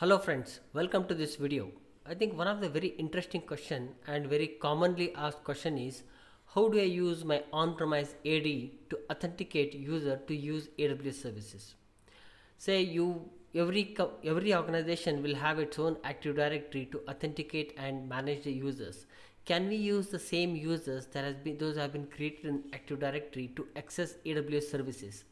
Hello friends, welcome to this video. I think one of the very interesting question and very commonly asked question is how do I use my on-premise AD to authenticate user to use AWS services? Say you every every organization will have its own Active Directory to authenticate and manage the users. Can we use the same users that has been those have been created in Active Directory to access AWS services?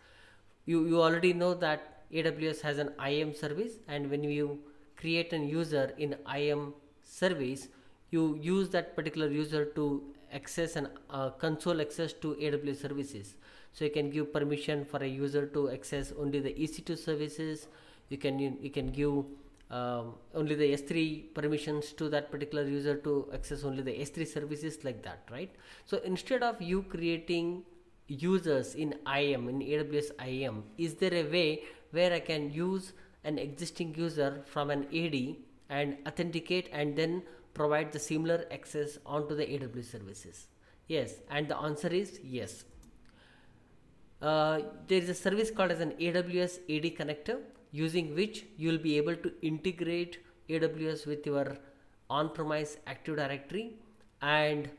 You you already know that AWS has an IAM service and when you create a user in IAM service, you use that particular user to access and uh, console access to AWS services. So you can give permission for a user to access only the EC2 services. You can you can give um, only the S3 permissions to that particular user to access only the S3 services like that, right? So instead of you creating users in IAM in AWS IAM, is there a way where I can use an existing user from an AD and authenticate and then provide the similar access onto the AWS services? Yes, and the answer is yes. Uh, there is a service called as an AWS AD connector using which you will be able to integrate AWS with your on-premise Active Directory and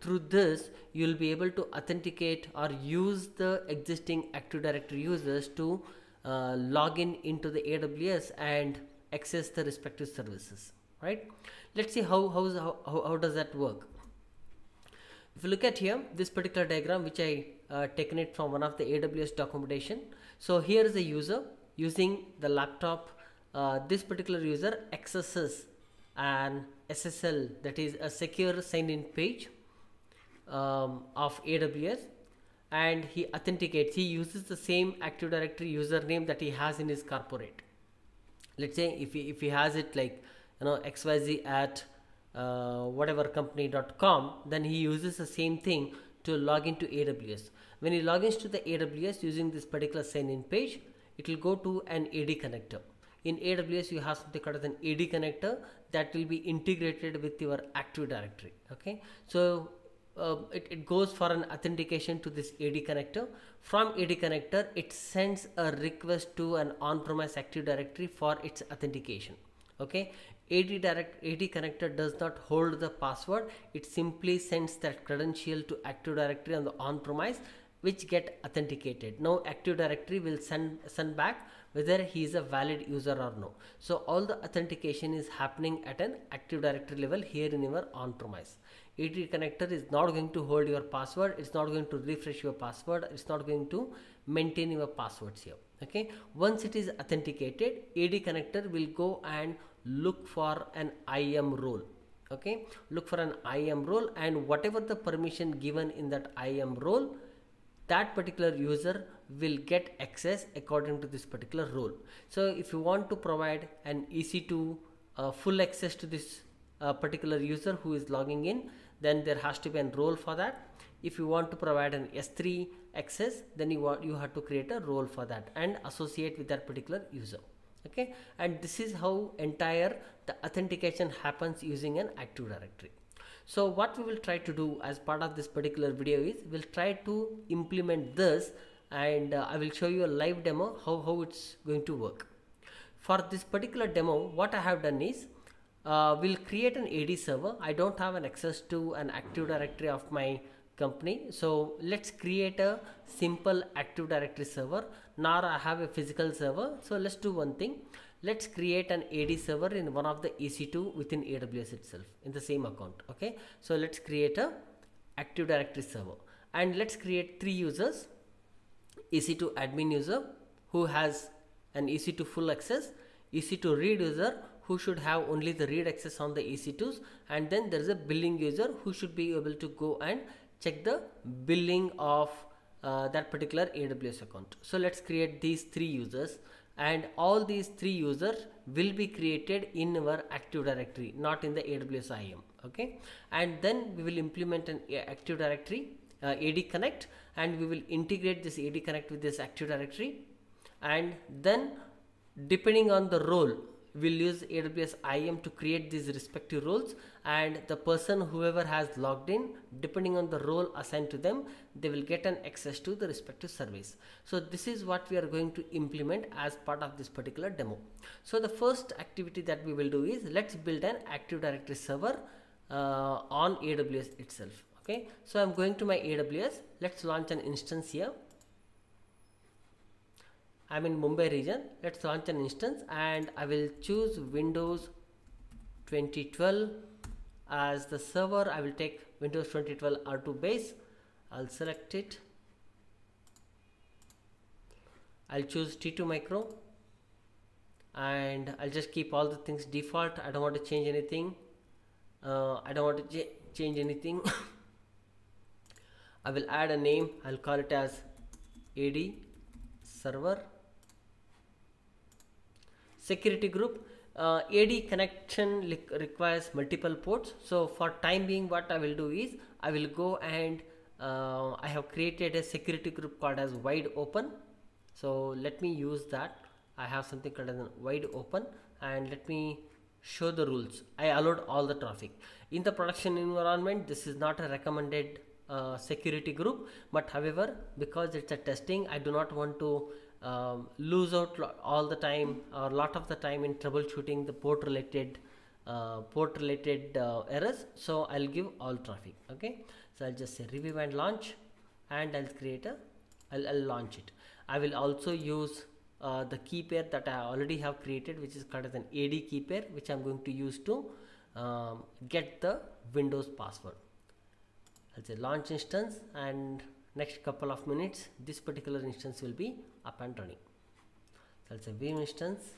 through this you will be able to authenticate or use the existing Active Directory users to uh, log in into the AWS and access the respective services right? Let's see how how, how, how does that work? If you look at here this particular diagram which I uh, taken it from one of the AWS documentation. So here is a user using the laptop. Uh, this particular user accesses an SSL that is a secure sign in page um, of AWS and he authenticates. He uses the same active directory username that he has in his corporate. Let's say if he, if he has it like you know xyz at uh, whatever company.com then he uses the same thing to log into aws when he logins to the aws using this particular sign in page it will go to an ad connector. In aws you have something called as an ad connector that will be integrated with your active directory okay? So uh, it, it goes for an authentication to this AD connector. From AD connector, it sends a request to an on-premise Active Directory for its authentication. Okay, AD direct AD connector does not hold the password. It simply sends that credential to Active Directory on the on-premise, which get authenticated. Now Active Directory will send send back whether he is a valid user or no. So all the authentication is happening at an Active Directory level here in your on-premise. AD connector is not going to hold your password. It's not going to refresh your password. It's not going to maintain your passwords here. Okay. Once it is authenticated, AD connector will go and look for an IAM role. Okay. Look for an IAM role and whatever the permission given in that IAM role, that particular user will get access according to this particular role. So if you want to provide an EC2 uh, full access to this uh, particular user who is logging in, then there has to be a role for that. If you want to provide an S3 access, then you want you have to create a role for that and associate with that particular user. Okay, and this is how entire the authentication happens using an Active Directory. So what we will try to do as part of this particular video is we'll try to implement this and uh, I will show you a live demo how, how it's going to work. For this particular demo, what I have done is uh, we'll create an AD server. I don't have an access to an Active Directory of my company. So let's create a simple Active Directory server. Now I have a physical server. So let's do one thing. Let's create an AD server in one of the EC2 within AWS itself in the same account. Okay. So let's create a Active Directory server and let's create three users. EC2 admin user who has an EC2 full access, EC2 read user who should have only the read access on the EC2s and then there is a billing user who should be able to go and check the billing of uh, that particular AWS account. So let's create these three users. And all these three users will be created in our Active Directory not in the AWS IAM okay? And then we will implement an Active Directory uh, AD Connect. And we will integrate this AD Connect with this Active Directory. And then depending on the role will use AWS IAM to create these respective roles and the person whoever has logged in depending on the role assigned to them they will get an access to the respective service. So this is what we are going to implement as part of this particular demo. So the first activity that we will do is let's build an Active Directory server uh, on AWS itself. Okay, so I'm going to my AWS. Let's launch an instance here I'm in Mumbai region. Let's launch an instance and I will choose Windows 2012 as the server. I will take Windows 2012 R2 base. I'll select it. I'll choose T2 micro and I'll just keep all the things default. I don't want to change anything. Uh, I don't want to change anything. I will add a name. I'll call it as AD server security group uh, AD connection requires multiple ports. So for time being what I will do is I will go and uh, I have created a security group called as wide open. So let me use that. I have something called as wide open and let me show the rules. I allowed all the traffic. In the production environment this is not a recommended uh, security group but however because it's a testing I do not want to um, lose out all the time or a lot of the time in troubleshooting the port related uh, port related uh, errors. So I'll give all traffic okay? So I'll just say review and launch and I'll create a I'll, I'll launch it. I will also use uh, the key pair that I already have created which is called as an AD key pair which I'm going to use to um, get the Windows password. I'll say launch instance and next couple of minutes this particular instance will be up and running so it's a vim instance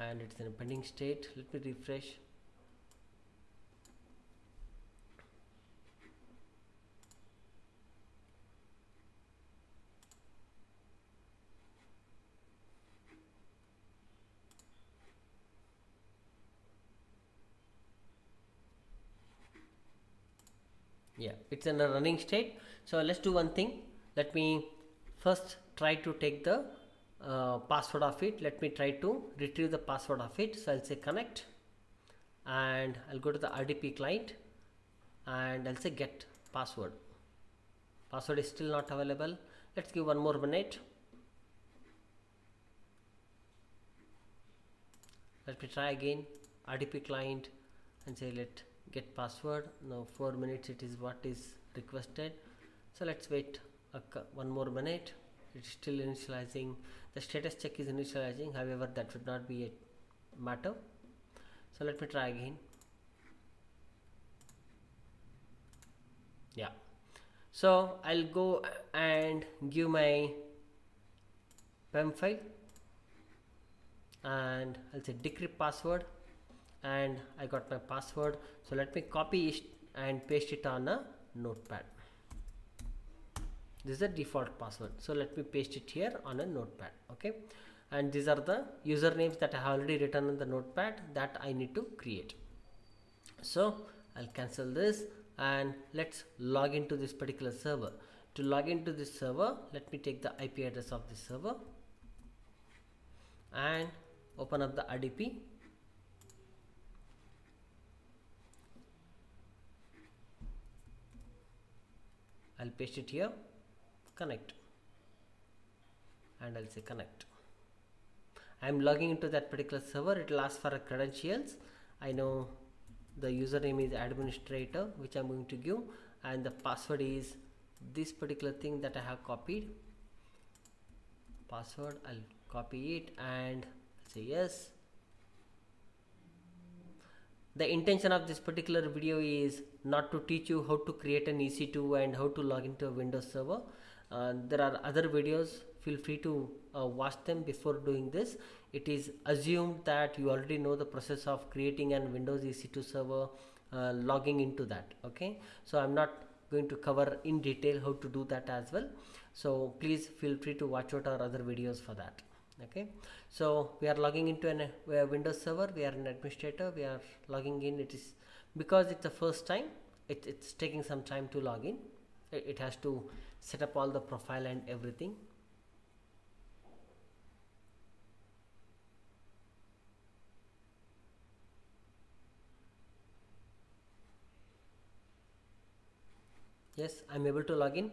and it's in a pending state. Let me refresh. Yeah it's in a running state so let's do one thing. Let me first try to take the uh, password of it. Let me try to retrieve the password of it. So I'll say connect and I'll go to the RDP client and I'll say get password. Password is still not available. Let's give one more minute. Let me try again. RDP client and say let get password. Now 4 minutes it is what is requested so let's wait one more minute. It's still initializing. The status check is initializing. However that should not be a matter. So let me try again. Yeah. So I'll go and give my PEM file and I'll say decrypt password and I got my password. So let me copy it and paste it on a notepad this is the default password. So let me paste it here on a notepad okay? And these are the usernames that I have already written on the notepad that I need to create. So I'll cancel this and let's log into this particular server. To log into this server let me take the IP address of this server and open up the RDP I'll paste it here connect and I'll say connect. I'm logging into that particular server. It will ask for credentials. I know the username is administrator which I'm going to give and the password is this particular thing that I have copied. Password I'll copy it and say yes. The intention of this particular video is not to teach you how to create an EC2 and how to log into a Windows server. There are other videos, feel free to uh, watch them before doing this. It is assumed that you already know the process of creating an Windows EC2 server, uh, logging into that. Okay, so I'm not going to cover in detail how to do that as well. So please feel free to watch out our other videos for that. Okay? So we are logging into an a windows server. We are an administrator. We are logging in. It is because it's the first time it, it's taking some time to log in. It, it has to set up all the profile and everything. Yes I'm able to log in.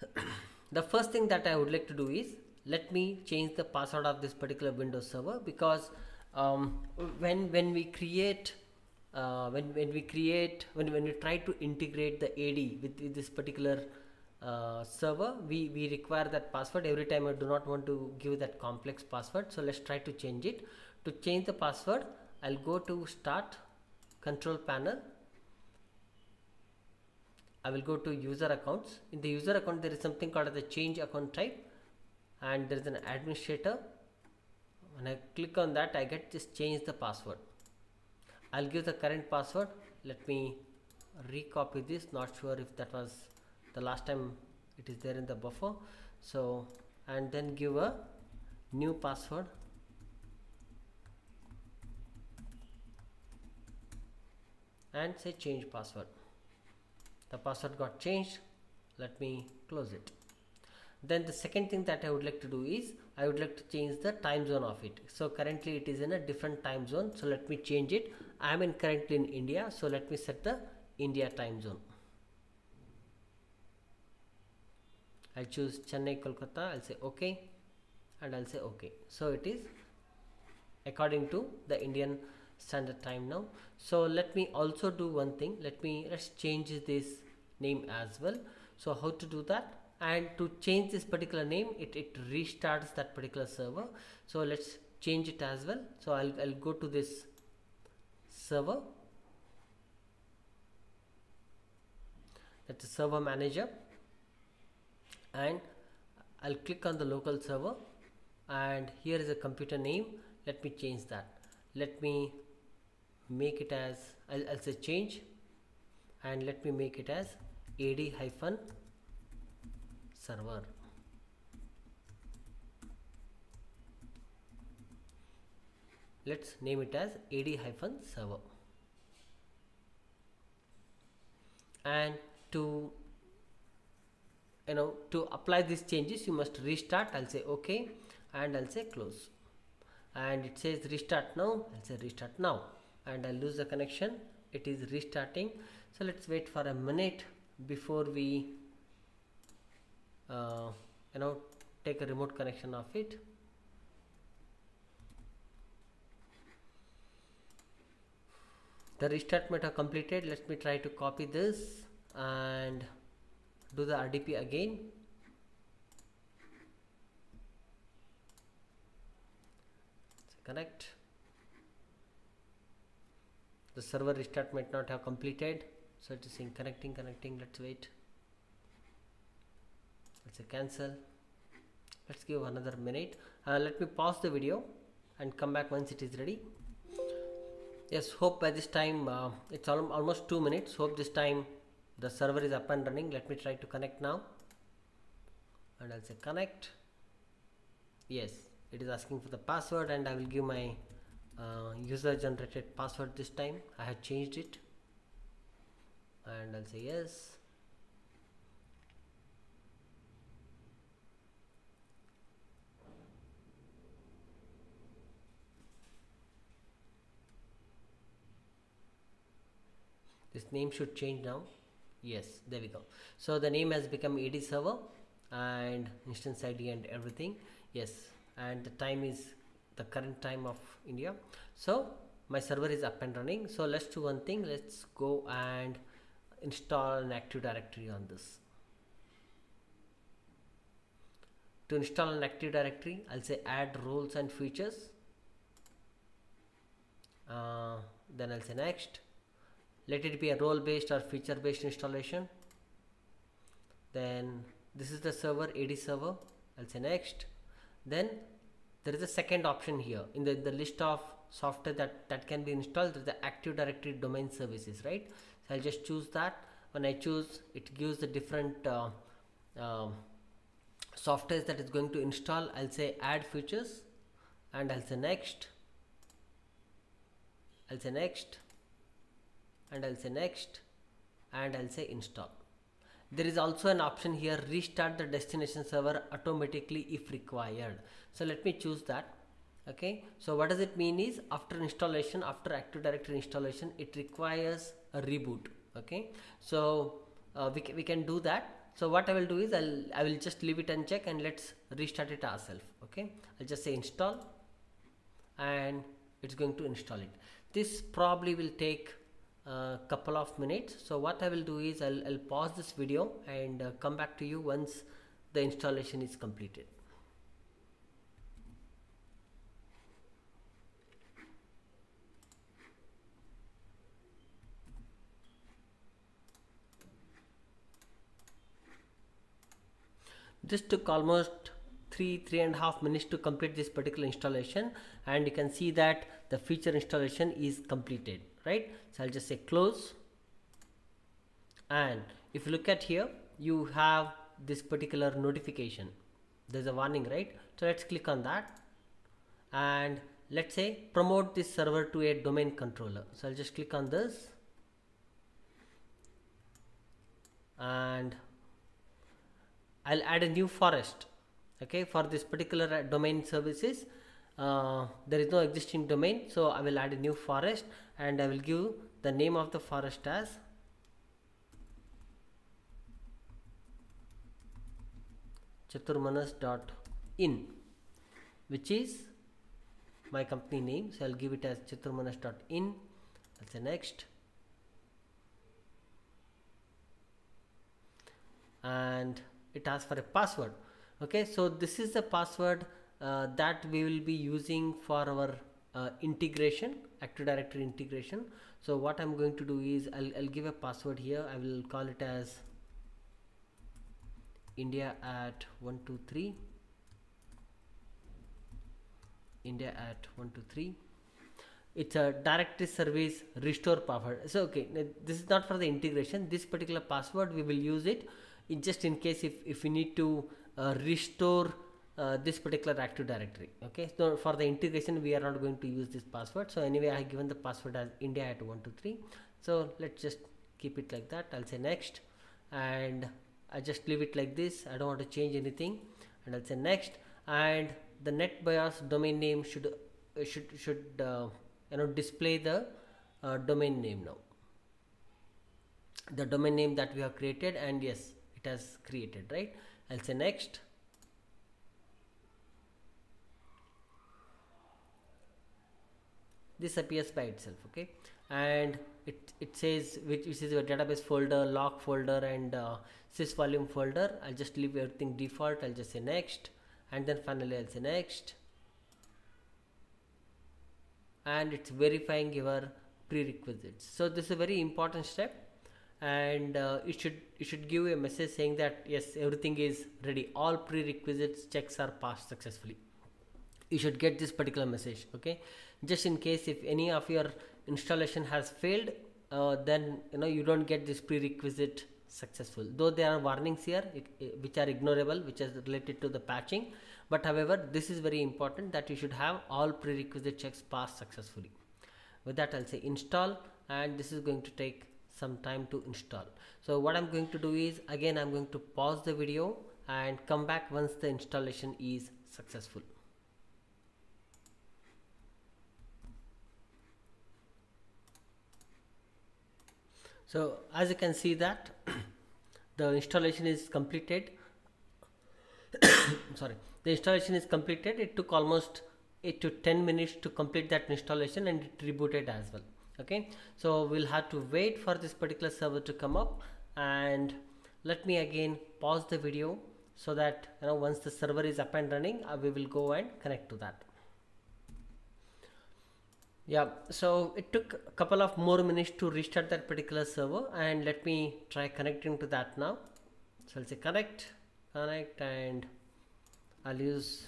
The first thing that I would like to do is let me change the password of this particular Windows server because um, when when we create uh, when when we create when when we try to integrate the AD with, with this particular uh, server we, we require that password every time. I do not want to give that complex password. So let's try to change it. To change the password I'll go to start control panel. I will go to user accounts. In the user account there is something called the change account type and there is an administrator. When I click on that I get just change the password. I'll give the current password. Let me recopy this. Not sure if that was the last time it is there in the buffer. So and then give a new password. And say change password. The password got changed. Let me close it. Then the second thing that I would like to do is I would like to change the time zone of it. So currently it is in a different time zone. So let me change it. I am in currently in India. So let me set the India time zone I'll choose Chennai Kolkata I'll say OK and I'll say OK so it is according to the Indian standard time now. So let me also do one thing. Let me let's change this name as well. So how to do that? And to change this particular name it, it restarts that particular server. So let's change it as well. So I'll, I'll go to this server. That's the server manager and I'll click on the local server. And here is a computer name. Let me change that. Let me make it as I'll, I'll say change. And let me make it as ad hyphen server. Let's name it as ad hyphen server. And to you know to apply these changes you must restart I'll say okay and I'll say close. And it says restart now I'll say restart now. And I lose the connection it is restarting. So let's wait for a minute before we uh, you know take a remote connection of it. The restart method completed let me try to copy this and do the RDP again. Connect. The server restart might not have completed. So it is saying connecting connecting. Let's wait. Let's say cancel. Let's give another minute. Uh, let me pause the video and come back once it is ready. Yes hope by this time uh, it's al almost two minutes. Hope this time the server is up and running. Let me try to connect now. And I'll say connect. Yes it is asking for the password and I will give my uh, user generated password this time. I have changed it. And I'll say yes. This name should change now yes there we go. So the name has become ad server and instance id and everything. Yes and the time is the current time of india. So my server is up and running. So let's do one thing. Let's go and install an active directory on this. To install an active directory i'll say add roles and features. Uh, then i'll say next let it be a role based or feature based installation. Then this is the server ad server. I'll say next. Then there is a second option here. In the, the list of software that that can be installed the active directory domain services right? So i'll just choose that. When i choose it gives the different uh, uh, that is going to install. I'll say add features. And i'll say next. I'll say next and I'll say next and I'll say install. There is also an option here restart the destination server automatically if required. So let me choose that. Okay. So what does it mean is after installation, after Active Directory installation, it requires a reboot. Okay. So uh, we, can, we can do that so what I will do is I'll I will just leave it uncheck and let's restart it ourselves okay I'll just say install and it's going to install it this probably will take a couple of minutes. So what I will do is I'll, I'll pause this video and uh, come back to you once the installation is completed. This took almost three three and a half minutes to complete this particular installation and you can see that the feature installation is completed right? So i'll just say close. And if you look at here you have this particular notification. There's a warning right? So let's click on that. And let's say promote this server to a domain controller. So i'll just click on this. And I'll add a new forest okay for this particular uh, domain services. Uh, there is no existing domain so I will add a new forest and I will give the name of the forest as chaturmanas.in which is my company name. So I'll give it as chaturmanas.in that's the next. And it asks for a password. Okay so this is the password uh, that we will be using for our uh, integration active directory integration. So what i'm going to do is I'll, I'll give a password here. I will call it as india at 123 india at 123 it's a directory service restore password. So okay this is not for the integration. This particular password we will use it in just in case if, if we need to uh, restore uh, this particular active directory okay? So for the integration we are not going to use this password. So anyway I have given the password as India at 123 so let's just keep it like that. I'll say next. And I just leave it like this. I don't want to change anything. And I'll say next. And the NetBIOS domain name should uh, should should uh, you know display the uh, domain name now. The domain name that we have created. And yes it has created right? I'll say next this appears by itself okay? And it, it says which, which is your database folder log folder and uh, sys volume folder. I'll just leave everything default. I'll just say next. And then finally I'll say next. And it's verifying your prerequisites. So this is a very important step. And uh, it should it should give a message saying that yes everything is ready. All prerequisites checks are passed successfully you should get this particular message okay? Just in case if any of your installation has failed uh, then you know you don't get this prerequisite successful. Though there are warnings here which are ignorable which is related to the patching but however this is very important that you should have all prerequisite checks passed successfully. With that i'll say install and this is going to take some time to install. So what I'm going to do is again I'm going to pause the video and come back once the installation is successful so as you can see that the installation is completed. Sorry. The installation is completed. It took almost 8 to 10 minutes to complete that installation and it rebooted as well. Okay? So we'll have to wait for this particular server to come up and let me again pause the video so that you know once the server is up and running uh, we will go and connect to that yeah so it took a couple of more minutes to restart that particular server and let me try connecting to that now. So I'll say connect connect and I'll use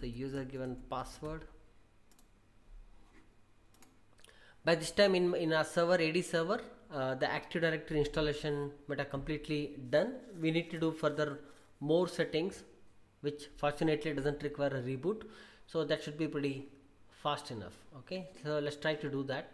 the user given password. By this time in, in our server AD server uh, the Active Directory installation are completely done. We need to do further more settings which fortunately doesn't require a reboot. So that should be pretty fast enough okay? So let's try to do that.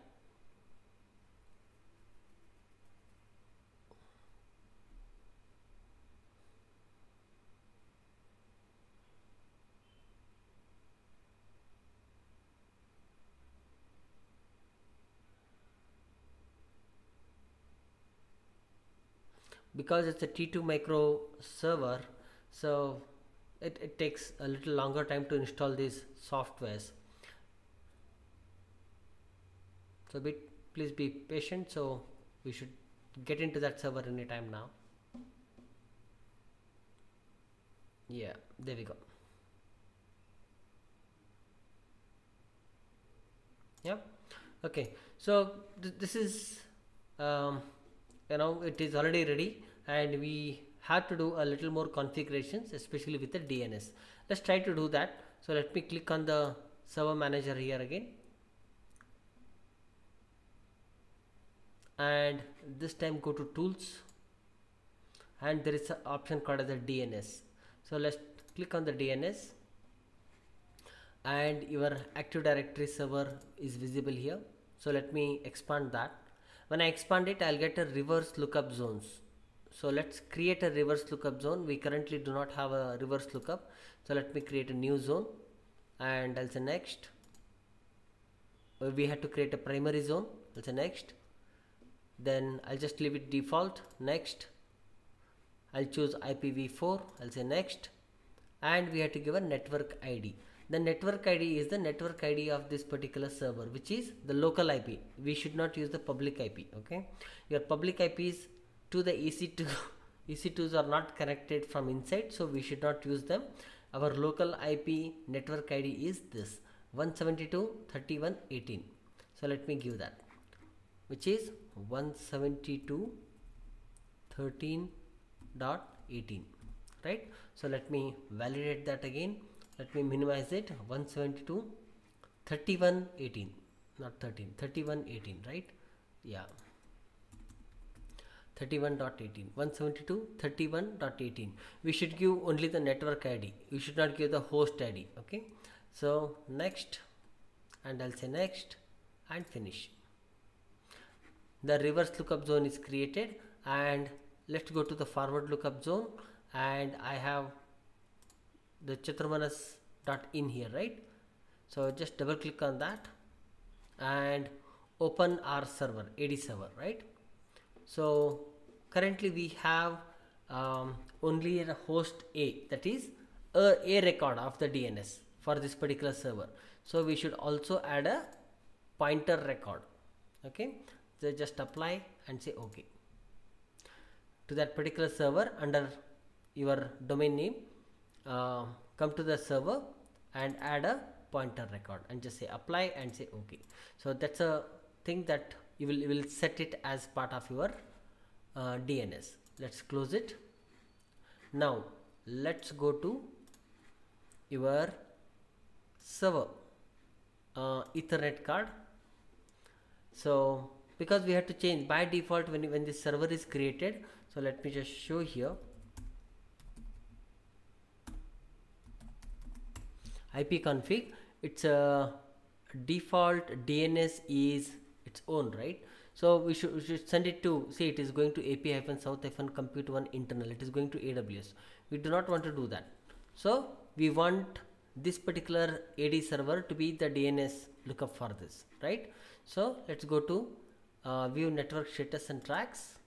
Because it's a T2 micro server so it, it takes a little longer time to install these softwares so be, please be patient. So we should get into that server anytime now. Yeah there we go. Yeah. Okay. So th this is um, you know it is already ready and we have to do a little more configurations especially with the DNS let's try to do that. So let me click on the server manager here again and this time go to tools. And there is an option called as the DNS so let's click on the DNS and your active directory server is visible here. So let me expand that. When I expand it I'll get a reverse lookup zones. So let's create a reverse lookup zone. We currently do not have a reverse lookup. So let me create a new zone. And I'll say next. We had to create a primary zone. I'll say next then I'll just leave it default. Next. I'll choose IPv4 I'll say next. And we have to give a network ID the network ID is the network ID of this particular server which is the local IP we should not use the public IP okay? Your public IPs to the EC2 EC2s are not connected from inside so we should not use them. Our local IP network ID is this 172.31.18 so let me give that which is 172.13.18 right? So let me validate that again. Let me minimize it. 172 31 18 not 13 31 18 right? Yeah. 31.18 172 31.18 we should give only the network id we should not give the host id okay? So next and i'll say next and finish the reverse lookup zone is created and let's go to the forward lookup zone and i have the chaturmanas dot in here right? So just double click on that and open our server ad server right? So currently we have um, only a host a that is a, a record of the dns for this particular server. So we should also add a pointer record okay so just apply and say okay. To that particular server under your domain name uh, come to the server and add a pointer record and just say apply and say okay. So that's a thing that you will you will set it as part of your uh, DNS let's close it. Now let's go to your server uh, ethernet card. So because we have to change by default when, when the server is created so let me just show here. IP config it's a default dns is its own right? So we should, we should send it to say it is going to ap hyphen south hyphen compute one internal it is going to aws we do not want to do that. So we want this particular ad server to be the dns lookup for this right? So let's go to uh, view network status and tracks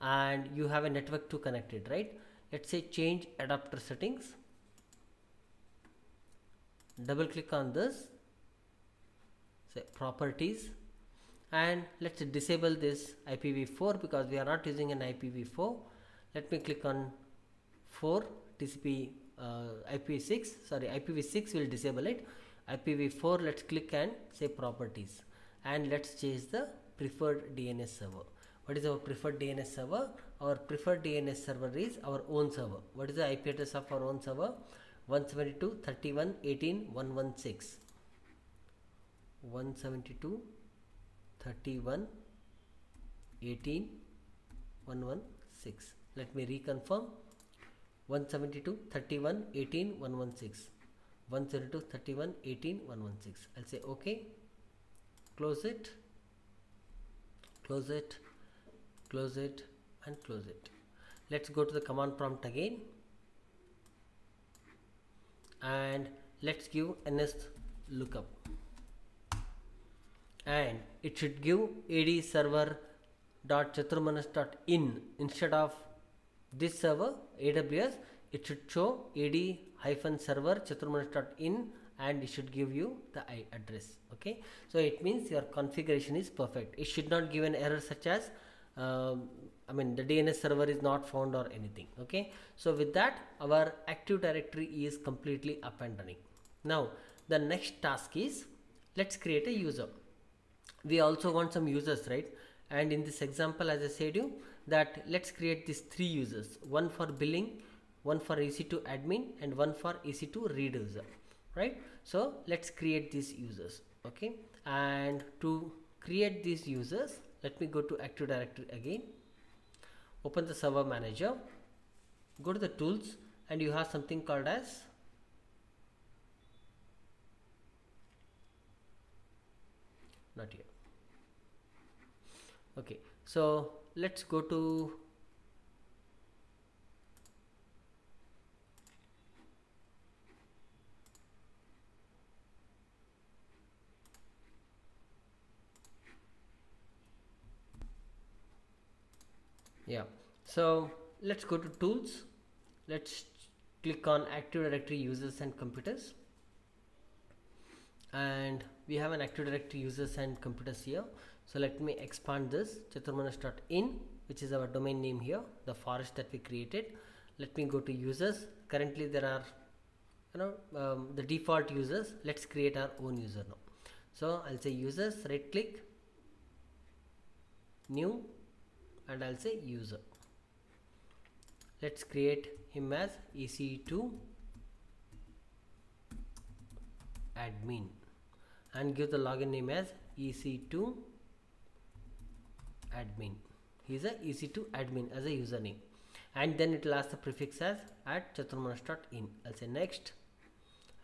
and you have a network to connect it right? Let's say change adapter settings. Double click on this. Say properties. And let's disable this IPv4 because we are not using an IPv4 let me click on 4 TCP uh, IPv6 sorry IPv6 will disable it. IPv4 let's click and say properties and let's change the preferred DNS server. What is our preferred DNS server? Our preferred DNS server is our own server. What is the IP address of our own server? 172 31 18 116 172 31 18 116 let me reconfirm. 172 31 18 116 172 31 18 116 I'll say okay close it. Close it. Close it. And close it. Let's go to the command prompt again. And let's give ns lookup. And it should give ad server dot chaturmanas dot in. Instead of this server aws it should show ad hyphen server chaturmanas dot in and it should give you the I address okay? So it means your configuration is perfect. It should not give an error such as um, I mean the DNS server is not found or anything okay? So with that our active directory is completely up and running. Now the next task is let's create a user. We also want some users right? And in this example as I said you that let's create these three users. One for billing one for EC2 admin and one for EC2 read user right? So let's create these users okay? And to create these users let me go to active directory again. Open the server manager. Go to the tools and you have something called as not here okay so let's go to yeah. So let's go to tools. Let's click on active directory users and computers. And we have an active directory users and computers here. So let me expand this. Chaturmanas.in which is our domain name here the forest that we created. Let me go to users. Currently there are you know um, the default users. Let's create our own user now. So I'll say users right click. New and I'll say user. Let's create him as EC2 admin and give the login name as EC2 admin. He's a EC2 admin as a username. And then it will ask the prefix as at chaturmanas.in I'll say next.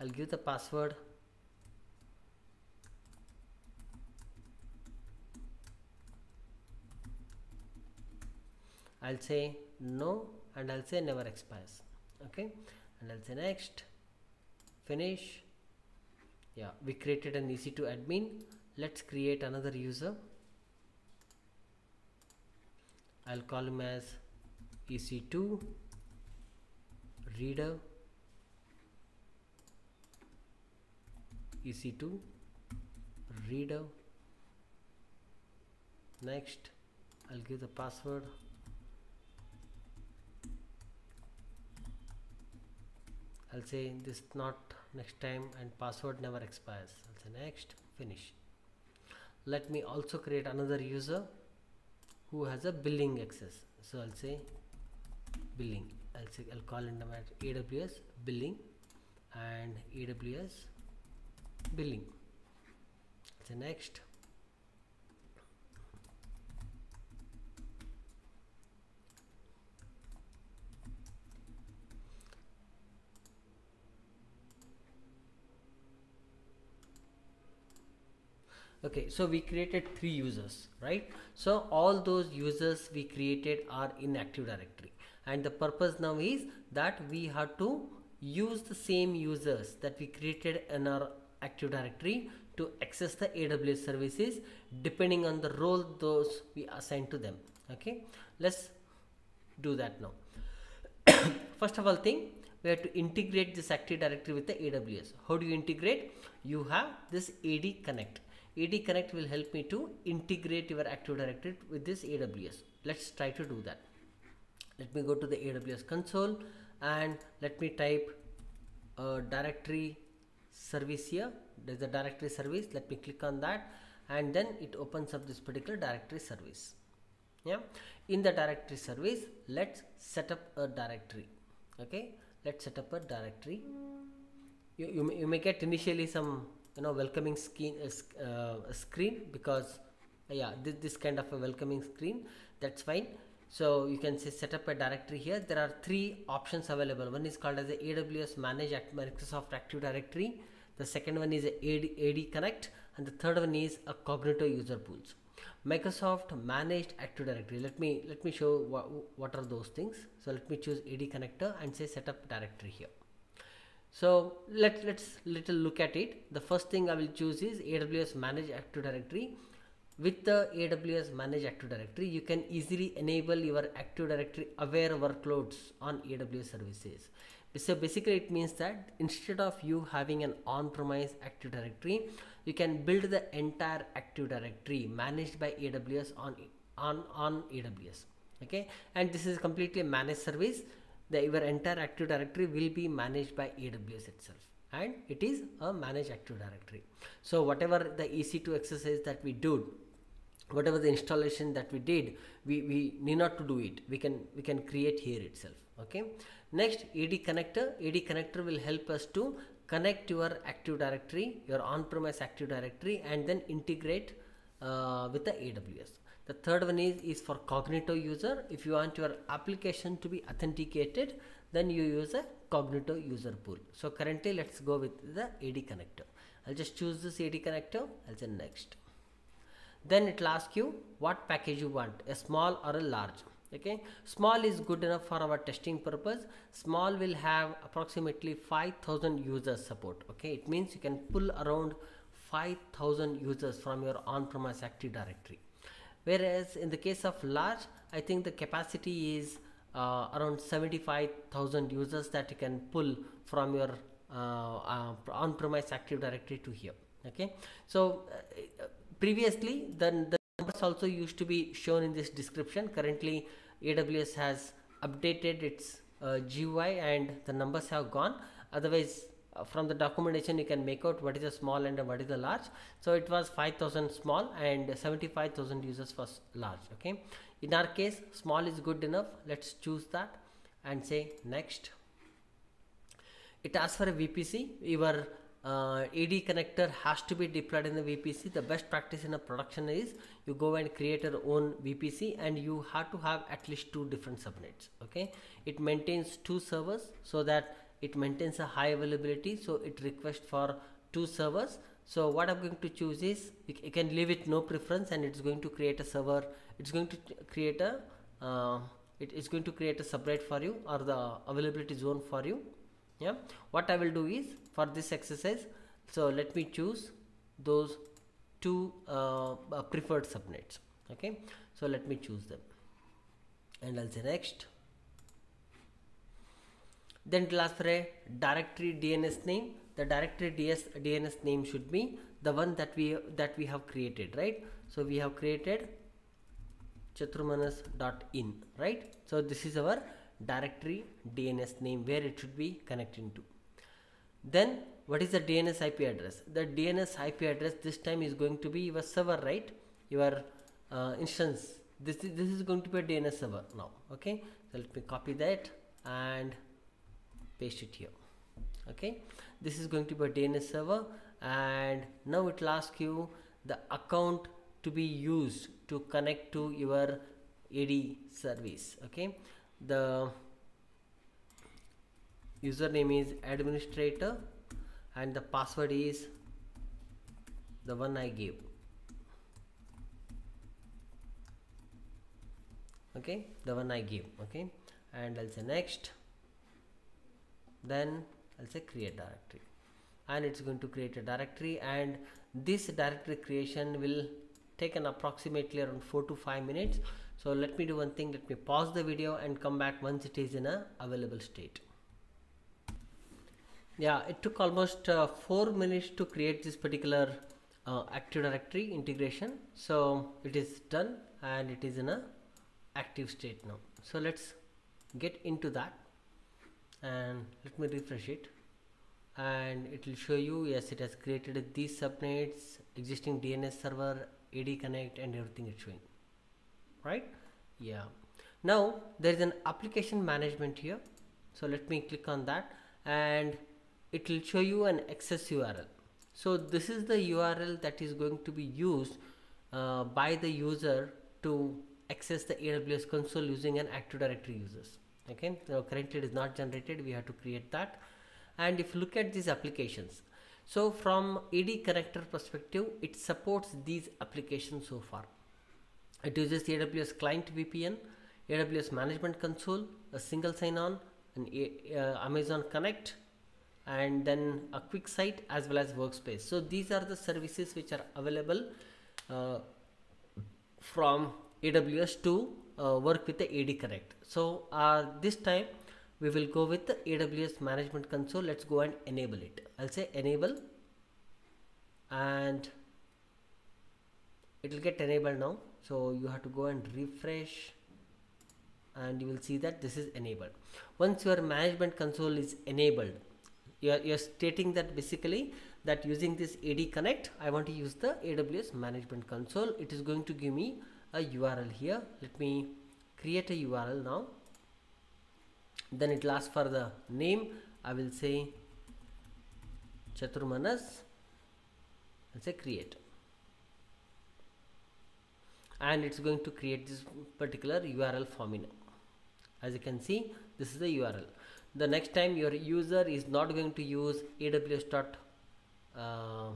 I'll give the password I'll say no and I'll say never expires. Okay? And I'll say next finish. Yeah we created an EC2 admin. Let's create another user. I'll call him as EC2 reader. EC2 reader. Next I'll give the password I'll say this not next time and password never expires. I'll say next finish. Let me also create another user who has a billing access. So I'll say billing. I'll say I'll call in at AWS billing and AWS billing. So next okay so we created three users right? So all those users we created are in active directory. And the purpose now is that we have to use the same users that we created in our active directory to access the AWS services depending on the role those we assign to them. Okay let's do that now. First of all thing we have to integrate this active directory with the AWS how do you integrate? You have this AD connect AD Connect will help me to integrate your Active Directory with this AWS. Let's try to do that. Let me go to the AWS console and let me type a directory service here. There's a directory service. Let me click on that and then it opens up this particular directory service. Yeah. In the directory service, let's set up a directory. Okay. Let's set up a directory. You, you, may, you may get initially some you know welcoming screen uh, uh, screen because uh, yeah this, this kind of a welcoming screen that's fine. So you can say set up a directory here. There are three options available. One is called as the aws manage at microsoft active directory. The second one is AD, AD connect. And the third one is a cognito user pools. Microsoft managed active directory. Let me let me show what, what are those things. So let me choose ad connector and say set up directory here so let, let's little look at it. The first thing I will choose is AWS Manage Active Directory. with the AWS Manage Active Directory, you can easily enable your Active Directory aware workloads on AWS services. So basically it means that instead of you having an on-premise Active Directory, you can build the entire Active Directory managed by AWS on, on, on AWS. Okay. And this is completely managed service. The, your entire Active Directory will be managed by AWS itself. And it is a managed Active Directory. So whatever the EC2 exercise that we do whatever the installation that we did we, we need not to do it. We can we can create here itself. Okay? Next ad connector. Ad connector will help us to connect your active directory your on-premise active directory and then integrate uh, with the aws the third one is is for cognito user. If you want your application to be authenticated then you use a cognito user pool. So currently let's go with the ad connector. I'll just choose this ad connector. I'll say next. Then it will ask you what package you want a small or a large. Okay? Small is good enough for our testing purpose. Small will have approximately 5000 users support. Okay? It means you can pull around 5000 users from your on-premise active directory whereas in the case of large i think the capacity is uh, around 75000 users that you can pull from your uh, uh, on-premise active directory to here okay? So uh, previously then the numbers also used to be shown in this description. Currently aws has updated its uh, GUI and the numbers have gone. Otherwise uh, from the documentation you can make out what is a small and what is the large. So it was 5000 small and 75000 users was large okay? In our case small is good enough. Let's choose that and say next. It asks for a vpc your uh, AD connector has to be deployed in the VPC. The best practice in a production is you go and create your own VPC and you have to have at least two different subnets. Okay, it maintains two servers so that it maintains a high availability. So it requests for two servers. So what I'm going to choose is you can leave it no preference and it's going to create a server. It's going to create a uh, it is going to create a subnet for you or the availability zone for you yeah what I will do is for this exercise so let me choose those two uh, uh, preferred subnets okay so let me choose them and I'll say next then it will ask for a directory DNS name the directory DS, DNS name should be the one that we that we have created right so we have created chaturmanas.in right so this is our directory DNS name where it should be connecting to. Then what is the DNS IP address? The DNS IP address this time is going to be your server, right? Your uh, instance. This is, this is going to be a DNS server now. Okay. So let me copy that and paste it here. Okay. This is going to be a DNS server and now it will ask you the account to be used to connect to your AD service. Okay the username is administrator and the password is the one I gave okay the one I gave okay and I'll say next then I'll say create directory. And it's going to create a directory and this directory creation will take an approximately around 4 to 5 minutes. So let me do one thing let me pause the video and come back once it is in a available state. Yeah it took almost uh, four minutes to create this particular uh, active directory integration. So it is done and it is in a active state now. So let's get into that and let me refresh it. And it will show you yes it has created these subnets existing DNS server AD connect and everything it's showing. Right? Yeah. Now there is an application management here. So let me click on that. And it will show you an access url so this is the url that is going to be used uh, by the user to access the aws console using an active directory users so currently it is not generated we have to create that and if you look at these applications so from ad connector perspective it supports these applications so far it uses AWS Client VPN, AWS Management Console, a single sign-on, an uh, Amazon Connect, and then a QuickSight as well as Workspace. So these are the services which are available uh, from AWS to uh, work with the AD Connect. So uh, this time we will go with the AWS Management Console. Let's go and enable it. I'll say enable and it will get enabled now. So you have to go and refresh and you will see that this is enabled. Once your management console is enabled, you are, you are stating that basically that using this AD Connect, I want to use the AWS Management Console. It is going to give me a URL here. Let me create a URL now. Then it will ask for the name. I will say Chaturmanas and say create. And it's going to create this particular URL for me now. As you can see, this is the URL. The next time your user is not going to use AWS dot uh,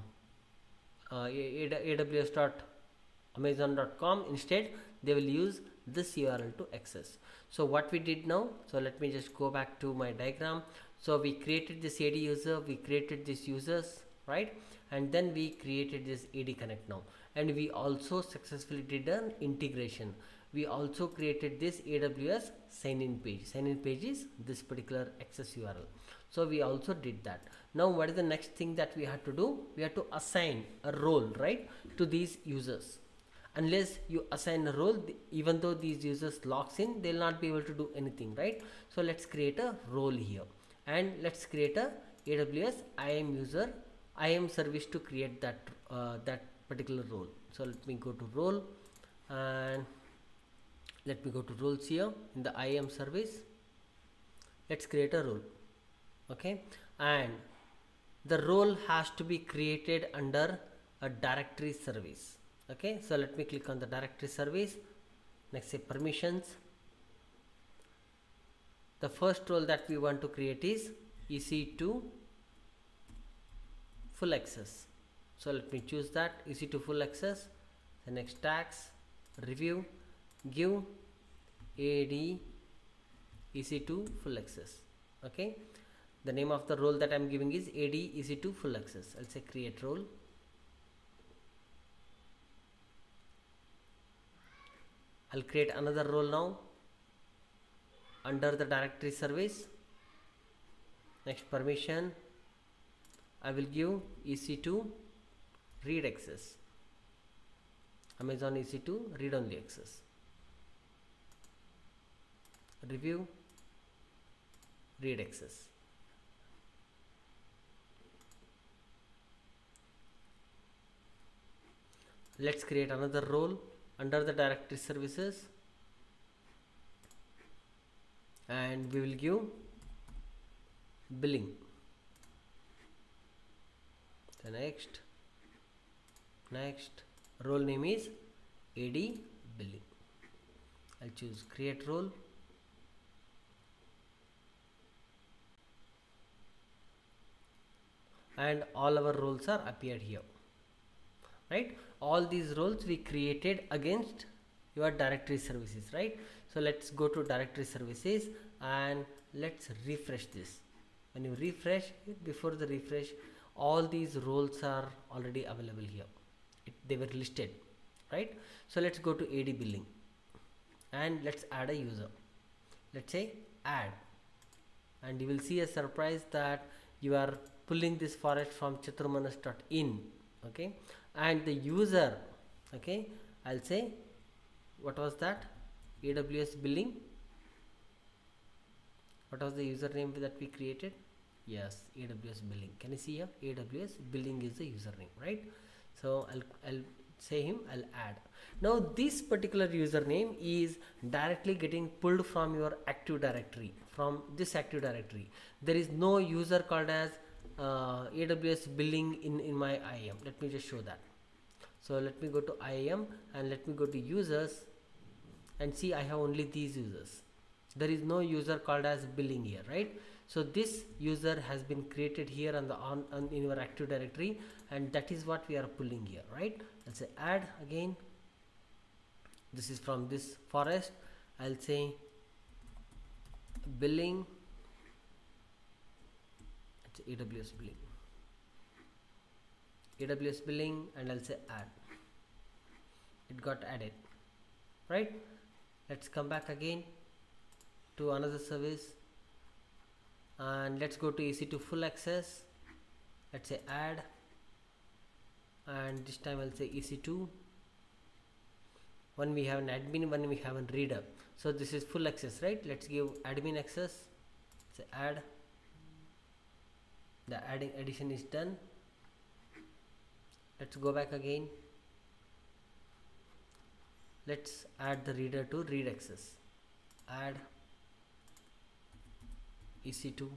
uh, AWS dot amazon.com instead they will use this URL to access. So what we did now so let me just go back to my diagram. So we created this AD user we created these users right? And then we created this AD connect now. And we also successfully did an integration. We also created this AWS sign in page. Sign in page is this particular access URL so we also did that. Now what is the next thing that we have to do? We have to assign a role right to these users unless you assign a role even though these users logs in they'll not be able to do anything right? So let's create a role here. And let's create a aws iam user iam service to create that uh, that particular role. So let me go to role and let me go to roles here in the iam service. Let's create a role okay? And the role has to be created under a directory service okay so let me click on the directory service. Next say permissions. The first role that we want to create is ec2 full access. So let me choose that ec2 full access. The next tags review give ad ec2 full access. Okay the name of the role that i'm giving is ad ec2 full access. I'll say create role I'll create another role now under the directory service. Next permission I will give EC2 read access. Amazon EC2 read only access. Review read access. Let's create another role under the directory services. And we will give billing. The next next role name is ad billing. I'll choose create role. And all our roles are appeared here. Right all these roles we created against your directory services right? So let's go to directory services and let's refresh this. When you refresh before the refresh all these roles are already available here. It, they were listed right? So let's go to ad billing and let's add a user. Let's say add. And you will see a surprise that you are pulling this forest from chaturmanas.in okay and the user okay I'll say what was that? AWS billing. What was the username that we created? Yes AWS billing. Can you see here? AWS billing is the username right? So I'll, I'll say him I'll add. Now this particular username is directly getting pulled from your active directory from this active directory. There is no user called as uh, AWS billing in, in my IAM. Let me just show that. So let me go to IAM and let me go to users and see I have only these users. There is no user called as billing here, right? So this user has been created here on the on, on in your Active Directory and that is what we are pulling here, right? Let's say add again. This is from this forest. I'll say billing AWS billing. AWS billing and I'll say add. It got added right? Let's come back again to another service and let's go to EC2 full access. Let's say add and this time I'll say EC2 one we have an admin one we have a reader. So this is full access right? Let's give admin access say add the adding addition is done. Let's go back again. Let's add the reader to read access. Add ec2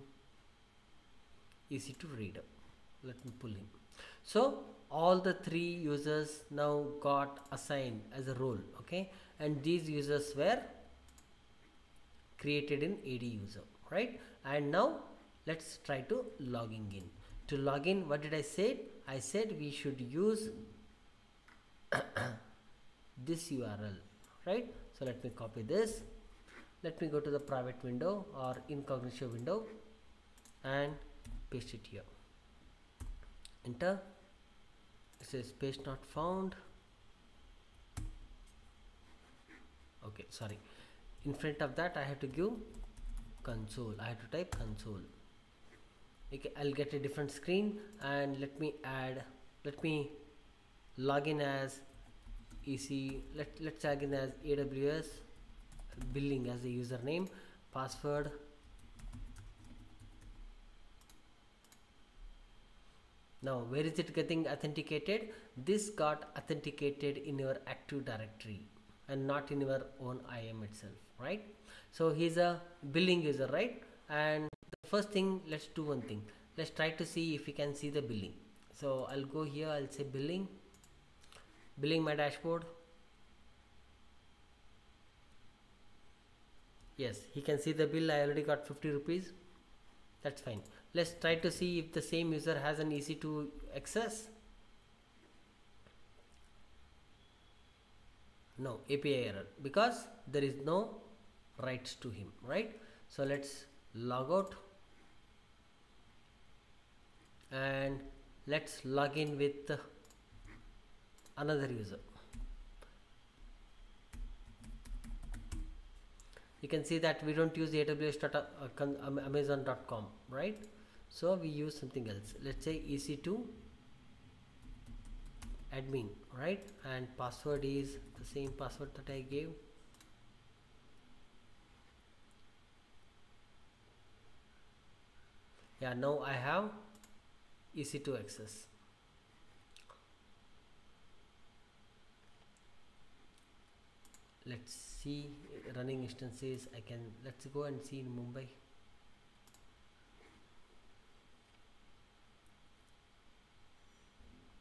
ec2 reader let me pull in so all the three users now got assigned as a role okay? And these users were created in AD user right? And now let's try to logging in. To log in what did I say? I said we should use this URL right? So let me copy this. Let me go to the private window or incognito window and paste it here. Enter. It says page not found. Okay sorry. In front of that I have to give console. I have to type console okay I'll get a different screen and let me add let me log in as EC let, let's log in as AWS billing as a username password. Now where is it getting authenticated? This got authenticated in your active directory and not in your own IAM itself right? So he's a billing user right? And first thing let's do one thing. Let's try to see if we can see the billing. So I'll go here I'll say billing. Billing my dashboard. Yes he can see the bill. I already got 50 rupees. That's fine. Let's try to see if the same user has an EC2 access. No API error because there is no rights to him right? So let's log out and let's log in with another user. You can see that we don't use aws.amazon.com uh, right? So we use something else. Let's say ec2 admin right? And password is the same password that I gave. Yeah now I have EC2 access. Let's see running instances I can let's go and see in Mumbai.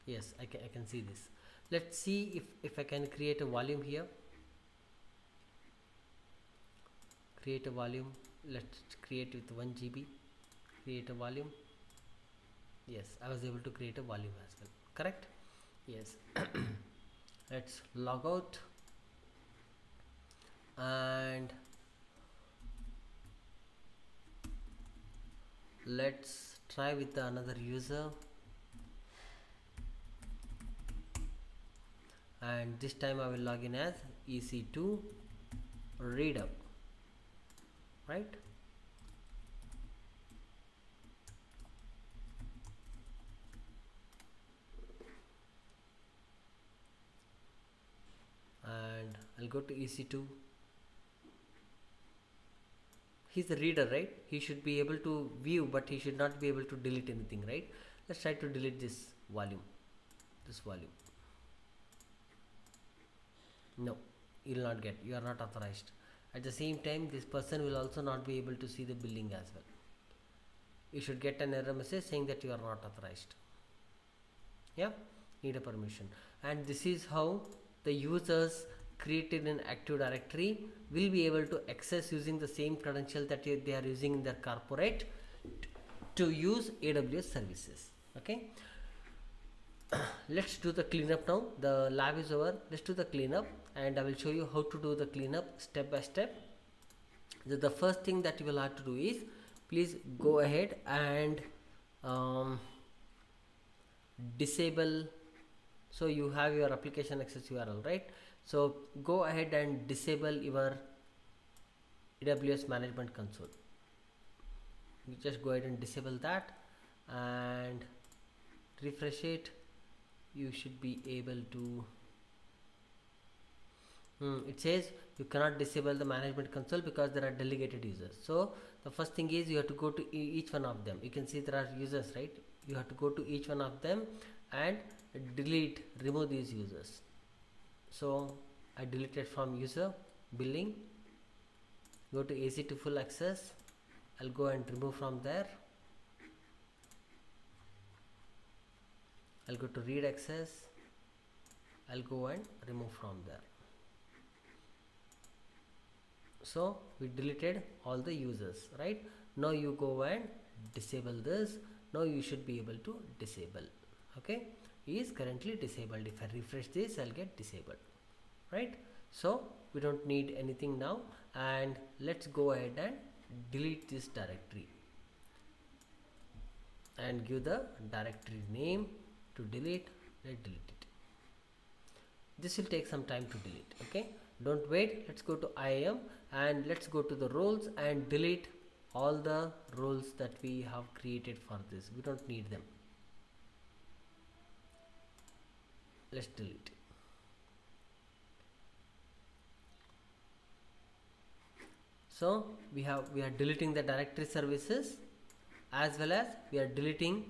Yes I can, I can see this. Let's see if, if I can create a volume here. Create a volume. Let's create with 1 GB create a volume yes I was able to create a volume as well. Correct? Yes. Let's log out. And let's try with another user. And this time I will log in as EC2 reader right and I'll go to EC2 he's the reader right? He should be able to view but he should not be able to delete anything right? Let's try to delete this volume this volume. No you will not get you are not authorized. At the same time this person will also not be able to see the billing as well. You should get an error message saying that you are not authorized. Yeah? Need a permission. And this is how the users created in active directory will be able to access using the same credential that they are using in their corporate to use AWS services. Okay? Let's do the cleanup now. The lab is over. Let's do the cleanup and I will show you how to do the cleanup step by step. The, the first thing that you will have to do is please go ahead and um, disable. So you have your application access URL right so go ahead and disable your AWS management console. You just go ahead and disable that and refresh it. You should be able to hmm, it says you cannot disable the management console because there are delegated users. So the first thing is you have to go to e each one of them. You can see there are users right? You have to go to each one of them and delete remove these users so I deleted from user billing. Go to EC2 full access. I'll go and remove from there. I'll go to read access. I'll go and remove from there. So we deleted all the users right? Now you go and disable this. Now you should be able to disable. Okay? Is currently disabled. If I refresh this I'll get disabled right? So we don't need anything now and let's go ahead and delete this directory and give the directory name to delete let delete it. This will take some time to delete okay? Don't wait let's go to IAM and let's go to the roles and delete all the roles that we have created for this. We don't need them. Let's delete so we have we are deleting the directory services as well as we are deleting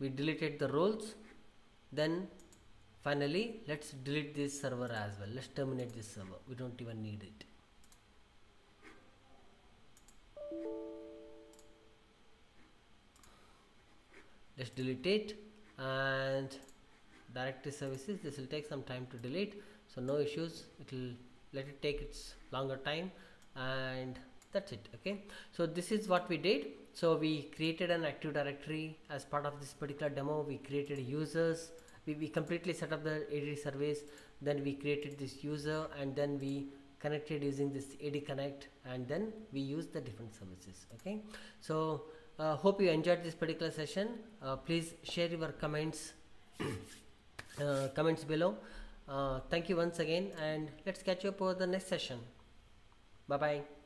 we deleted the roles. Then finally let's delete this server as well. Let's terminate this server. We don't even need it. Let's delete it and directory services this will take some time to delete. So no issues. It will let it take its longer time and that's it okay? So this is what we did. So we created an active directory as part of this particular demo. We created users. We, we completely set up the AD service. Then we created this user and then we connected using this AD connect and then we use the different services okay? So uh, hope you enjoyed this particular session. Uh, please share your comments uh, comments below. Uh, thank you once again and let's catch up for the next session 拜拜。